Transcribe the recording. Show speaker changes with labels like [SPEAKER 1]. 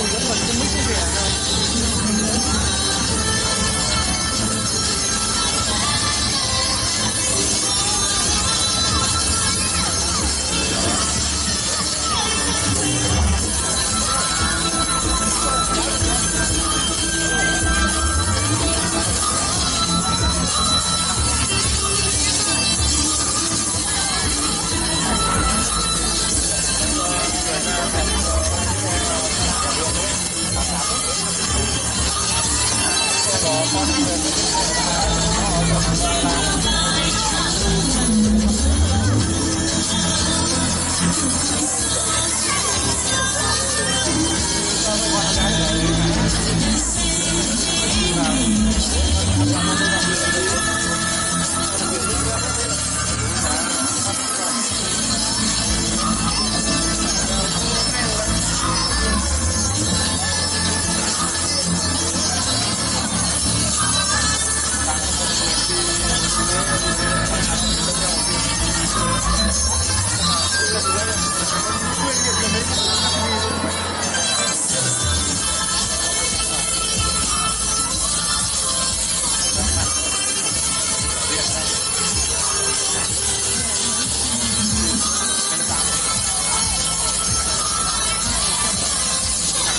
[SPEAKER 1] 我。